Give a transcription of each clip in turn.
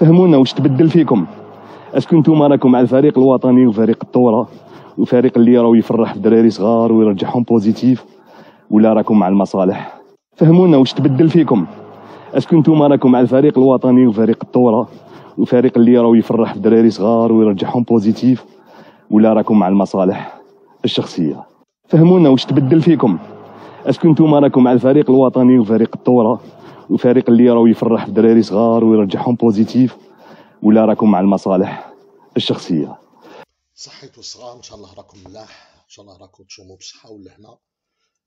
فهمونا واش تبدل فيكم. est-ce que نتوما راكم مع الفريق الوطني وفريق الطورة وفريق اللي راهو يفرح في دراري صغار ويرجعهم positif ولا راكم مع المصالح. فهمونا واش تبدل فيكم. est-ce que نتوما راكم مع الفريق الوطني وفريق الطورة وفريق اللي راهو يفرح في دراري صغار ويرجعهم positif ولا راكم مع المصالح الشخصية. فهمونا واش تبدل فيكم. est-ce que نتوما راكم مع الفريق الوطني وفريق الطورة وفريق اللي راهو يفرح في دراري صغار ويرجعهم positif ولا راكم مع المصالح الشخصية. صحيتو الصغار إن شاء الله راكم ملاح إن شاء الله راكم تشوموا بصحة ولهنا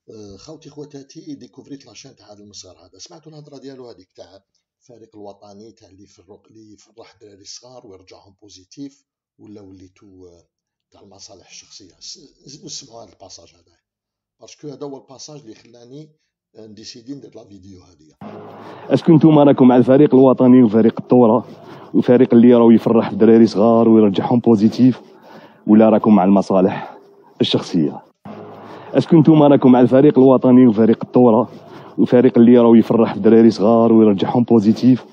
أه، خوتي خواتاتي ديكوفريت la chaîne تاع هذا المصغر هذا. سمعتوا الهضرة ديالو هذيك تاع الفريق الوطني تاع اللي يفرق اللي يفرح دراري صغار ويرجعهم positif ولا وليتو أه، تاع المصالح الشخصية. نسمعوا هذا ال passage هذا. parce que هذا هو ال passage اللي خلاني ن décider ندير la vidéo هذه est-ce que نتوما راكم مع الفريق الوطني وفريق الطورة. وفريق اللي راهو يفرح في دراري صغار ويرجعهم positif ولا راكم مع المصالح الشخصية. est-ce que نتوما راكم مع الفريق الوطني وفريق الطورة. وفريق اللي راهو يفرح في دراري صغار ويرجعهم positif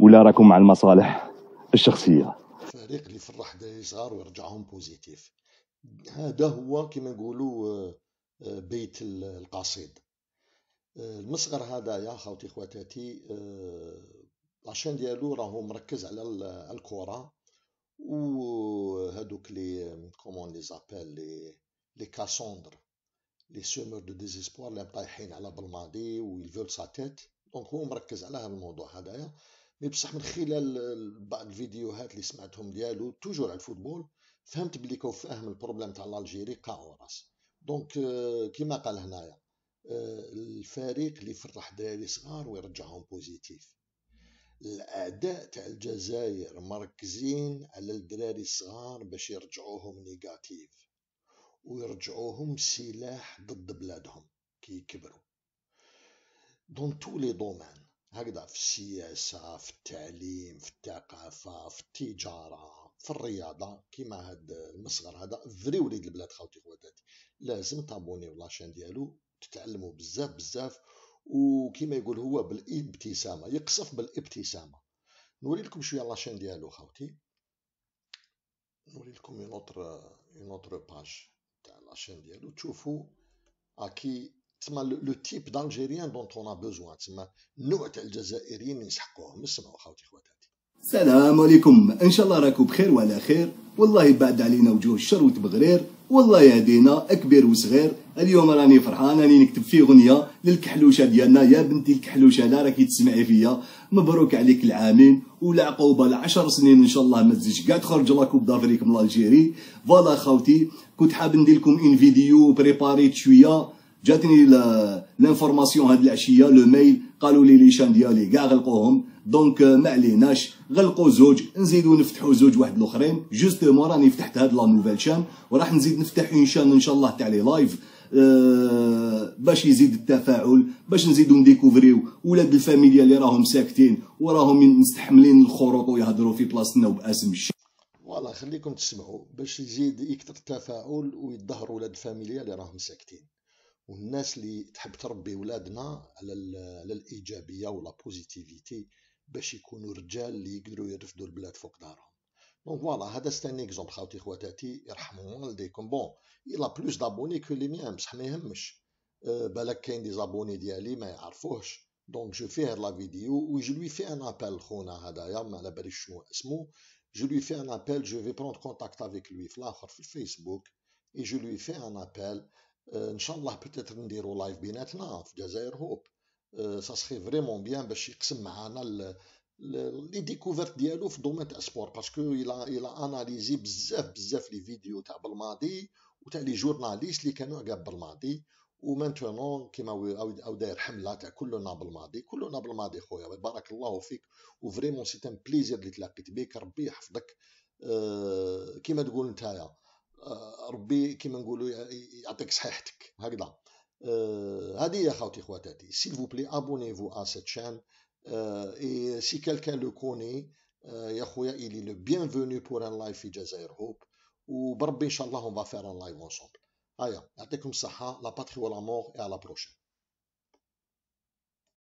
ولا راكم مع المصالح الشخصية. فريق اللي يفرح دراري صغار ويرجعهم positif. هذا هو كما نقولوا آه، آه، بيت القصيد. المصغر هذايا خاوتي خواتاتي آه، la chaîne ديالو راهو مركز على الكرة و هادوك لي comment on les appelle les les Cassandre les semeurs de désespoir اللي طايحين على بلماضي و ils veulent sa tête donc هو مركز على هذا الموضوع هذايا. mais بصح من خلال بعض الفيديوهات اللي سمعتهم ديالو toujours على ال football فهمت بلي كون فاهم ال problème تاع l'Algérie قاعو راس donc كيما قال هنايا الفريق اللي يفرح دراري صغار ويرجعهم positif. الاعداء تاع الجزائر مركزين على الدراري الصغار باش يرجعوهم négatif ويرجعوهم سلاح ضد بلادهم كي يكبروا. dans tous les domaines هكذا في السياسة في التعليم في الثقافة في التجارة في الرياضة كيما هاد المصغر هذا vrai وليد البلاد خاوتي خواتاتي لازم ت abonn يو la chaîne ديالو. تتعلموا بزاف بزاف وكما يقول هو بالإبتسامة يقصف بالإبتسامة. نوري لكم شوية la chaîne ديالو خاوتي. نوري لكم une autre page تاع la chaîne ديالو. تشوفوا أكي تسمى le type d'Algériens dont on a besoin تسمى النوع تاع الجزائريين اللي نسحقوهم اسمعوا خاوتي خواتاتي. السلام عليكم. إن شاء الله راكم بخير وعلى خير. والله بعد علينا وجوه الشر وتبغرير. والله يهدينا كبير وصغير اليوم راني فرحان راني نكتب في أغنية للكحلوشة ديالنا. يا بنتي الكحلوشة لا راكي تسمعي فيا. مبروك عليك العامين والعقوبه لعشر سنين إن شاء الله ما تزيدش. كاع تخرج la Coupe d'Afrique من l'Algérie. voilà خوتي كنت حاب ندير لكم une vidéo prépar يت شوية جاتني l'information هاد العشية le mail قالوا لي les chaînes ديالي. كاع غلقوهم. donc ما عليناش. غلقوا زوج نزيدو نفتحوا زوج واحد الأخرين. justement راني فتحت هاد la nouvelle chaîne وراح نزيد نفتح une chaîne إن شاء الله تاع les lives أه باش يزيد التفاعل باش نزيدو ن découvr يو. ولاد الفاميليا اللي راهم ساكتين وراهم مستحملين الخروط ويهضروا في بلاصتنا وباسم الشيء. voilà خليكم تسمعوا. باش يزيد يكثر التفاعل ويظهروا ولاد الفاميليا اللي راهم ساكتين. والناس اللي تحب تربي ولادنا على على الإيجابية و la positivité باش يكونوا رجال اللي يقدروا يرفدوا البلاد فوق دارهم. donc voilà هذا c'est un exemple خاوتي خواتاتي يرحموا والديكم. bon il a plus d'abonnés que les miens بصح ما يهمش. أه بالك كاين des abonnés ديالي ما يعرفوهش. donc je fais هاد la vidéo و je lui fais un appel خونا هذايا ما على باليش شنو اسمو. je lui fais un appel je vais prendre contact avec lui في الآخر في الفيسبوك. et je lui fais un appel إن شاء الله peut-être نديرو live بيناتنا في جزائر هوب ça serait vraiment bien باش يقسم معانا les découvertes ديالو في domaine تاع sport parce qu'il a il a analysé بزاف بزاف les vidéos تاع بالماضي وتاع les journalistes اللي كانوا عقاب بالماضي و maintenant كيما أو داير حمله تاع كلنا بالماضي كلنا بالماضي خويا بارك الله فيك و vraiment c'est un plaisir اللي تلاقيت بك ربي يحفظك كيما تقول نتايا ربي كيما نقولوا يعطيك صحيحتك هكذا هذه هي خاوتي خواتاتي s'il vous plaît abonnez-vous à cette chaîne et si quelqu'un le connaît يا خويا il est le bienvenu pour un live في جزائر هوب وبربي ان شاء الله on va faire un live ensemble هيا يعطيكم الصحه la patrie و l'amour et à la prochaine